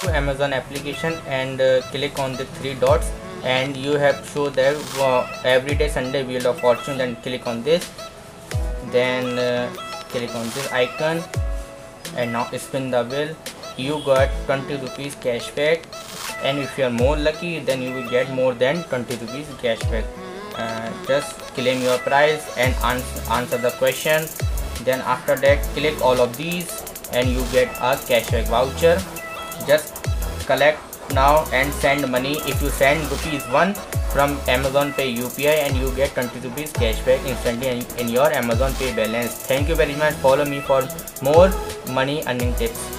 to Amazon application and uh, click on the three dots and you have show there uh, everyday Sunday wheel of fortune then click on this. Then uh, click on this icon and now spin the wheel. You got 20 rupees cashback and if you are more lucky then you will get more than 20 rupees cashback uh, just claim your prize and ans answer the question. Then after that click all of these and you get a cashback voucher just collect now and send money. If you send rupees 1 from amazon pay upi and you get 20 rupees cashback instantly in, your amazon pay balance. Thank you very much. Follow me for more money earning tips.